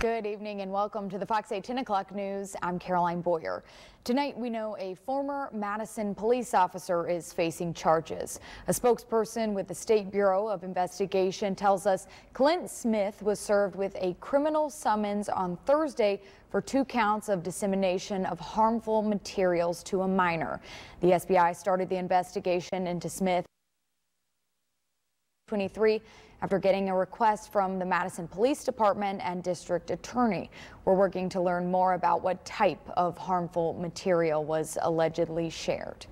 Good evening and welcome to the Fox 8 10 o'clock news. I'm Caroline Bowyer. Tonight we know a former Madison police officer is facing charges. A spokesperson with the State Bureau of Investigation tells us Clint Smith was served with a criminal summons on Thursday for two counts of dissemination of harmful materials to a minor. The SBI started the investigation into Smith 23 after getting a request from the Madison Police Department and District Attorney. We're working to learn more about what type of harmful material was allegedly shared.